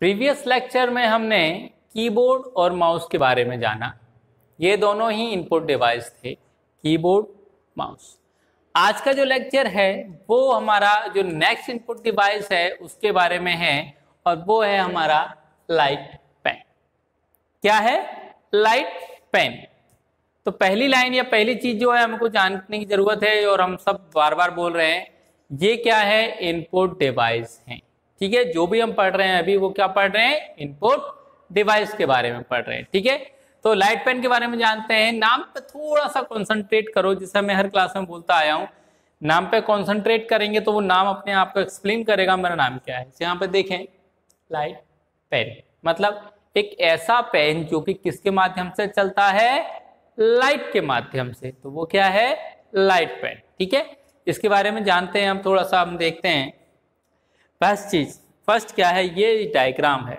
Previous lecture में हमने keyboard और माउस के बारे में जाना। ये दोनों ही इनपुट डिवाइस थे कीबोर्ड माउस आज का जो लेक्चर है, वो हमारा जो नेक्स्ट इनपुट डिवाइस है, उसके बारे में है, और वो है हमारा लाइट पेन क्या है? लाइट पेन तो पहली लाइन या पहली चीज़ जो है, हमको जानने की ज़रूरत है, और हम सब बार बार बोल रहे हैं ये क्या है? इनपुट डिवाइस है। ठीक है? जो भी हम पढ़ रहे हैं अभी, वो क्या पढ़ रहे हैं? इनपुट डिवाइस के बारे में पढ़ रहे हैं। ठीक है? तो लाइट पेन के बारे में जानते हैं। नाम पे थोड़ा सा कॉन्सेंट्रेट करो, जिसे मैं हर क्लास में बोलता आया हूँ। नाम पे कॉन्सेंट्रेट करेंगे तो वो नाम अपने आप को एक्सप्लेन करेगा, मेरा नाम क्या है। यहाँ पे देखें। लाइट पेन मतलब एक ऐसा पेन जो कि किसके माध्यम से चलता है? लाइट के माध्यम से। तो वो क्या है? लाइट पेन ठीक है? इसके बारे में जानते हैं, हम थोड़ा सा हम देखते हैं। फ़र्स्ट चीज़, फ़र्स्ट क्या है? ये डायग्राम है।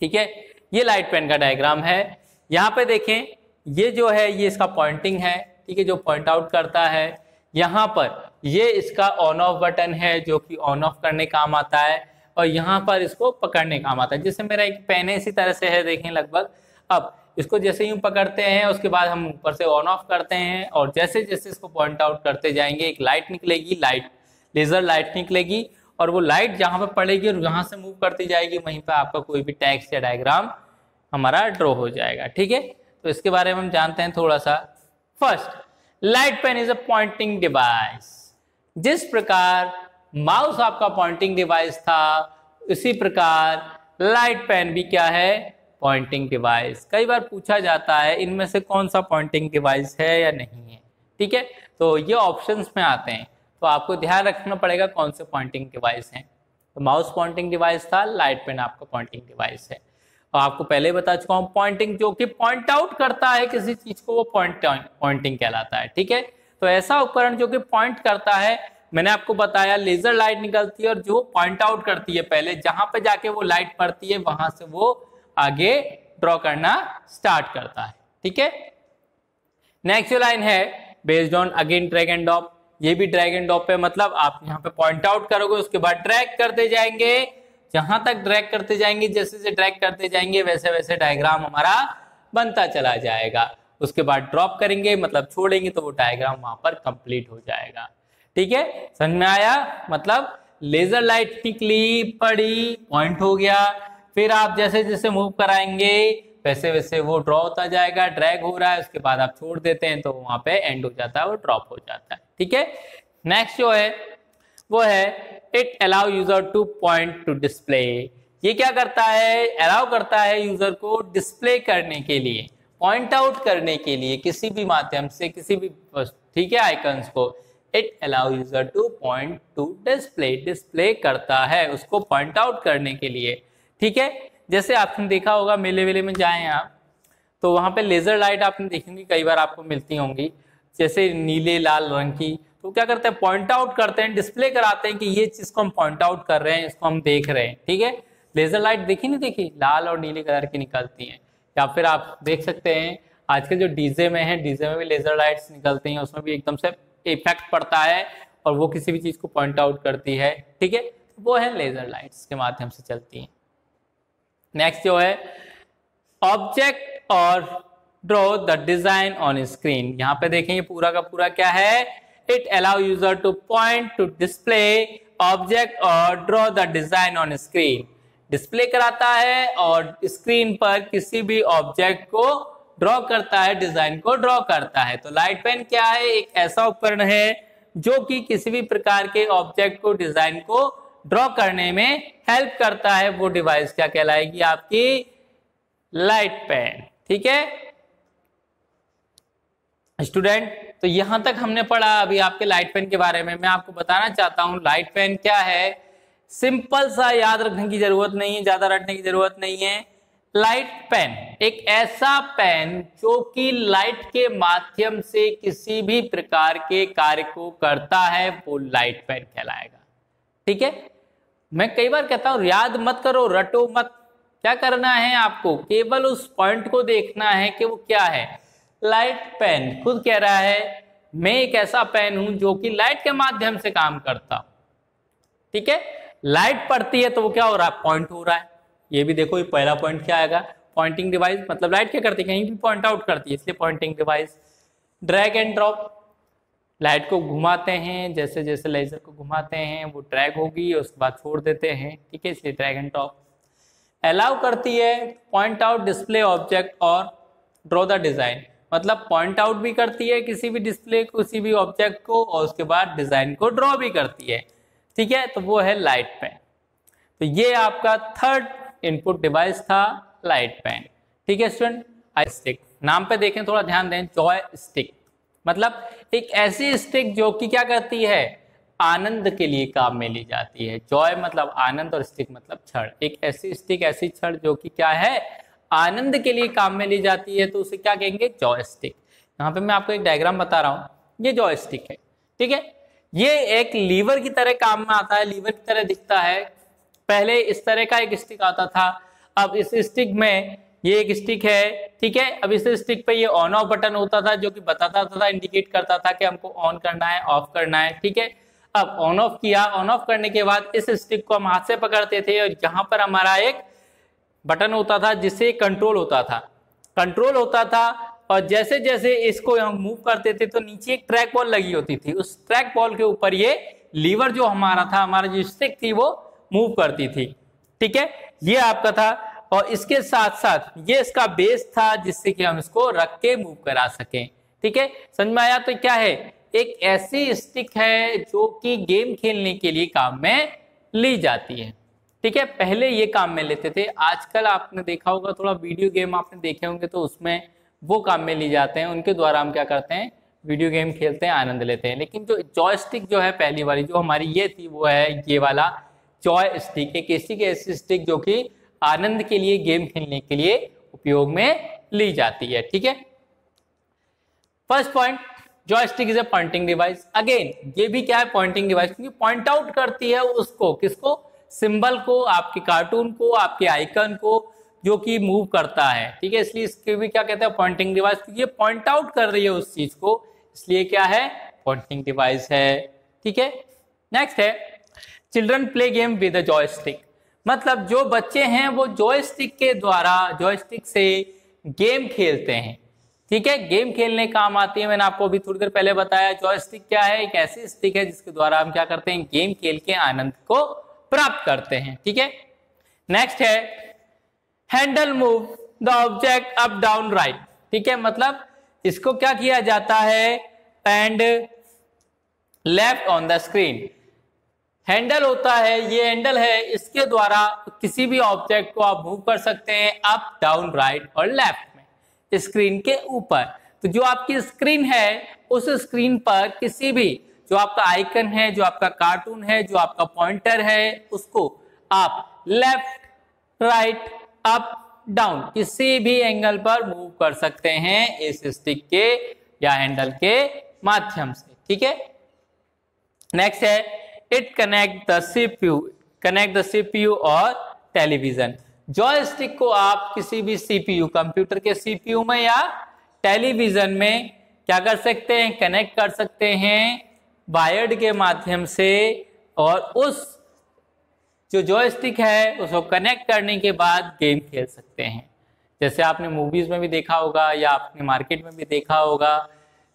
ठीक है? ये लाइट पेन का डायग्राम है। यहाँ पे देखें, ये जो है, ये इसका पॉइंटिंग है। ठीक है? जो पॉइंट आउट करता है। यहाँ पर ये इसका ऑन ऑफ़ बटन है, जो कि ऑन ऑफ़ करने काम आता है। और यहाँ पर इसको पकड़ने काम आता है। जैसे मेरा एक पेन है, इसी तरह से है, देखें लगभग। अब इसको जैसे यूँ पकड़ते हैं, उसके बाद हम ऊपर से ऑन ऑफ़ करते हैं और जैसे जैसे इसको पॉइंट आउट करते जाएँगे, एक लाइट निकलेगी लाइट लेजर लाइट निकलेगी और वो लाइट जहाँ पर पड़ेगी और जहाँ से मूव करती जाएगी, वहीं पर आपका कोई भी टैक्स या डायग्राम हमारा ड्रॉ हो जाएगा, ठीक है? तो इसके बारे में हम जानते हैं थोड़ा सा। First light pen is a pointing device जिस प्रकार माउस आपका पॉइंटिंग डिवाइस था, उसी प्रकार लाइट पेन भी क्या है? पॉइंटिंग डिवाइस कई बार पूछा जाता है, इनमें से कौन सा पॉइंटिंग डिवाइस है या नहीं है, ठीक है? तो ये ऑप्शंस में आते हैं। तो आपको ध्यान रखना पड़ेगा कौन से पॉइंटिंग डिवाइस हैं। तो माउस पॉइंटिंग डिवाइस था लाइट पेन आपका पॉइंटिंग डिवाइस है। और आपको पहले बता चुका हूँ पॉइंटिंग जो कि पॉइंट आउट करता है किसी चीज़ को, वो पॉइंट पॉइंटिंग कहलाता है, ठीक है? तो ऐसा उपकरण जो कि पॉइंट करता है, मैंने आपको बताया लेजर लाइट निकलती है और जो पॉइंट आउट करती है पहले, जहाँ पे जाके वो लाइट पड़ती है, वहाँ से वो आगे ड्रॉ करना स्टार्ट करता है। ठीक है? नेक्स्ट जो लाइन है based on again drag and drop ये भी ड्रैग एंड ड्रॉप पे मतलब आप यहाँ पे पॉइंट आउट करोगे, उसके बाद ड्रैग करते जाएँगे। जहाँ तक ड्रैग करते जाएँगे, जैसे जैसे ड्रैग करते जाएँगे, वैसे वैसे डायग्राम हमारा बनता चला जाएगा। उसके बाद ड्रॉप करेंगे मतलब छोड़ेंगे तो वो डायग्राम वहाँ पर कंप्लीट हो जाएगा। ठीक है? समझ में आया? मतलब लेजर लाइट निकली पड़ी पॉइंट हो गया। फिर आप जैसे जैसे मूव कराएँगे, वैसे वैसे वो ड्रॉ होता जाएगा ड्रैग हो रहा है, उसके बाद आप छोड़ देते हैं तो वहाँ पे एंड हो जाता है वो ड्रॉप हो जाता है, ठीक है? नेक्स्ट जो है, वो है it allow user to point to display ये क्या करता है? अलाउ करता है यूज़र को डिस्प्ले करने के लिए पॉइंट आउट करने के लिए, किसी भी माध्यम से, किसी भी, ठीक है आइकन्स को। It allow user to point to display display करता है, उसको पॉइंट आउट करने के लिए। ठीक है? जैसे आपने देखा होगा, मेले वेले में जाए आप तो वहाँ पे लेजर लाइट आपने देखेंगे, कई बार आपको मिलती होंगी। जैसे नीले, लाल रंग की तो क्या करते हैं पॉइंट आउट करते हैं डिस्प्ले कराते हैं कि ये चीज़ को हम पॉइंट आउट कर रहे हैं, इसको हम देख रहे हैं, ठीक है? लेजर लाइट देखी नहीं देखी? लाल और नीले कलर की निकलती हैं। या फिर आप देख सकते हैं, आजकल जो डीजे में है डीजे में भी लेजर लाइट्स निकलती हैं, उसमें भी एकदम से इफ़ेक्ट पड़ता है और वो किसी भी चीज़ को पॉइंट आउट करती है, ठीक है? वो है लेजर लाइट्स के माध्यम से चलती हैं। नेक्स्ट जो है ऑब्जेक्ट और draw the design on screen यहाँ पे देखेंगे पूरा का पूरा क्या है? It allow user to point to display object और draw the design on screen display कराता है और स्क्रीन पर किसी भी ऑब्जेक्ट को ड्रॉ करता है डिज़ाइन को ड्रॉ करता है। तो लाइट पेन क्या है? एक ऐसा उपकरण है जो कि किसी भी प्रकार के ऑब्जेक्ट को डिज़ाइन को ड्रॉ करने में हेल्प करता है वो डिवाइस, क्या कहलाएगी आपकी? लाइट पेन, ठीक है? स्टूडेंट तो यहाँ तक हमने पढ़ा अभी आपके लाइट पेन के बारे में। मैं आपको बताना चाहता हूँ, लाइट पेन क्या है? सिंपल सा याद रखने की ज़रूरत नहीं है, ज़्यादा रटने की ज़रूरत नहीं है। लाइट पेन, एक ऐसा पेन जो कि लाइट के माध्यम से किसी भी प्रकार के कार्य को करता है, वो लाइट पेन कहलाएगा, ठीक है? मैं कई बार कहता हूँ, याद मत करो, रटो मत। क्या करना है आपको? केवल उस पॉइंट को देखना है कि वो क्या है। लाइट पेन खुद कह रहा है, मैं एक ऐसा पेन हूँ जो कि लाइट के माध्यम से काम करता ठीक है? लाइट पड़ती है तो वो क्या हो रहा है? पॉइंट हो रहा है। ये भी देखो, ये पहला पॉइंट क्या आएगा? पॉइंटिंग डिवाइस मतलब लाइट क्या करती है? कहीं भी पॉइंट आउट करती है, इसलिए pointing device drag and drop light को घुमाते हैं, जैसे जैसे लेजर को घुमाते हैं, वो ड्रैग होगी, उसके बाद छोड़ देते हैं, ठीक है, इसलिए ड्रैग एंड ड्रॉप अलाउ करती है पॉइंट आउट डिस्प्ले ऑब्जेक्ट और ड्रॉ द डिज़ाइन मतलब पॉइंट आउट भी करती है किसी भी डिस्प्ले किसी भी ऑब्जेक्ट को, और उसके बाद डिज़ाइन को ड्रॉ भी करती है, ठीक है तो वो है लाइट पेन तो ये आपका थर्ड इनपुट डिवाइस था लाइट पेन ठीक है स्टूडेंट आई स्टिक नाम पे देखें, थोड़ा ध्यान दें जॉय स्टिक मतलब एक ऐसी स्टिक जो कि क्या करती है? आनंद के लिए काम में ली जाती है। जॉय मतलब आनंद और स्टिक मतलब छड़ एक ऐसी स्टिक ऐसी छड़ जो कि क्या है? आनंद के लिए काम में ली जाती है तो उसे क्या कहेंगे? जॉय स्टिक यहाँ पे मैं आपको एक डायग्राम बता रहा हूँ। ये जॉय स्टिक है। ठीक है? ये एक लीवर की तरह काम में आता है। लीवर की तरह दिखता है। पहले इस तरह का एक स्टिक आता था। अब इस स्टिक में ये एक स्टिक है, ठीक है? अब इस स्टिक पे ये ऑन ऑफ़ बटन होता था, जो कि बताता था इंडिकेट करता था कि हमको ऑन करना है ऑफ़ करना है, ठीक है? अब ऑन ऑफ़ किया ऑन ऑफ़ करने के बाद इस स्टिक को हम हाथ से पकड़ते थे और यहाँ पर हमारा एक बटन होता था, जिससे कंट्रोल होता था। कंट्रोल होता था और जैसे जैसे इसको हम मूव करते थे तो नीचे एक ट्रैक बॉल लगी होती थी। उस ट्रैक बॉल के ऊपर ये लीवर जो हमारा था, हमारा जो स्टिक थी, वो मूव करती थी, ठीक है? ये आपका था और इसके साथ साथ ये इसका बेस था जिससे कि हम इसको रख के मूव करा सकें। ठीक है? समझ में आया? तो क्या है? एक ऐसी स्टिक है जो कि गेम खेलने के लिए काम में ली जाती है। ठीक है? पहले ये काम में लेते थे। आजकल आपने देखा होगा, थोड़ा वीडियो गेम आपने देखे होंगे तो उसमें वो काम में ली जाते हैं। उनके द्वारा हम क्या करते हैं? वीडियो गेम खेलते हैं, आनंद लेते हैं। लेकिन जो जॉयस्टिक जो है पहली वाली, जो हमारी ये थी, वो है ये वाला जॉय स्टिक एक ऐसी ऐसी स्टिक जो कि आनंद के लिए, गेम खेलने के लिए उपयोग में ली जाती है, ठीक है? First point joystick is a pointing device again ये भी क्या है पॉइंटिंग डिवाइस क्योंकि पॉइंट आउट करती है उसको, किसको? सिंबल को, आपके कार्टून को, आपके आइकन को, जो कि मूव करता है, ठीक है? इसलिए इसके भी क्या कहते हैं पॉइंटिंग डिवाइस क्योंकि ये पॉइंट आउट कर रही है उस चीज़ को, इसलिए क्या है? पॉइंटिंग डिवाइस है, ठीक है? नेक्स्ट है children play game with a joystick मतलब जो बच्चे हैं वो जॉयस्टिक के द्वारा जॉयस्टिक से गेम खेलते हैं। ठीक है? गेम खेलने काम आती है, मैंने आपको अभी थोड़ी देर पहले बताया। जॉयस्टिक क्या है? एक ऐसी स्टिक है जिसके द्वारा हम क्या करते हैं? गेम खेल के आनंद को प्राप्त करते हैं। ठीक है? नेक्स्ट है handle move the object up down right ठीक है? मतलब इसको क्या किया जाता है? And left on the screen handle होता है, ये हैंडल है, इसके द्वारा किसी भी ऑब्जेक्ट को आप मूव कर सकते हैं, अप, डाउन, राइट और लेफ़्ट में, स्क्रीन के ऊपर। तो जो आपकी स्क्रीन है, उस स्क्रीन पर किसी भी, जो आपका आइकन है, जो आपका कार्टून है, जो आपका पॉइंटर है, उसको आप लेफ़्ट, राइट, अप, डाउन किसी भी एंगल पर मूव कर सकते हैं इस स्टिक के या हैंडल के माध्यम से। ठीक है? नेक्स्ट है it connect the CPU connect the CPU और टेलीविज़न जॉयस्टिक को आप किसी भी सीपीयू कंप्यूटर के सीपीयू में या टेलीविज़न में क्या कर सकते हैं? कनेक्ट कर सकते हैं वायर्ड के माध्यम से और उस जो जॉयस्टिक है, उसको कनेक्ट करने के बाद गेम खेल सकते हैं. जैसे आपने मूवीज़ में भी देखा होगा या आपने मार्केट में भी देखा होगा,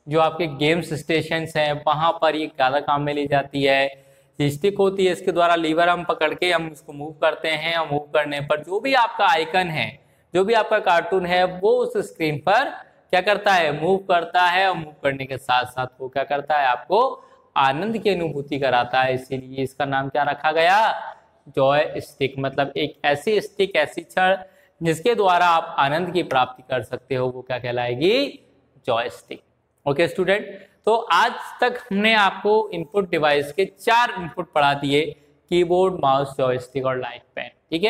जो आपके गेम्स स्टेशन हैं, वहाँ पर ये ज़्यादा काम में ली जाती है. स्टिक होती है, इसके द्वारा लीवर हम पकड़ के हम इसको मूव करते हैं, और मूव करने पर जो भी आपका आइकन है, जो भी आपका कार्टून है, वो उस स्क्रीन पर क्या करता है? मूव करता है, और मूव करने के साथ साथ वो क्या करता है? आपको आनंद की अनुभूति कराता है। इसीलिए इसका नाम क्या रखा गया? जॉय स्टिक मतलब एक ऐसी स्टिक ऐसी क्षण जिसके द्वारा आप आनंद की प्राप्ति कर सकते हो, वो क्या कहलाएगी? जॉय स्टिक ओके स्टूडेंट तो आज तक हमने आपको इनपुट डिवाइस के चार इनपुट पढ़ा दिए कीबोर्ड माउस जॉयस्टिक और लाइट पेन ठीक है?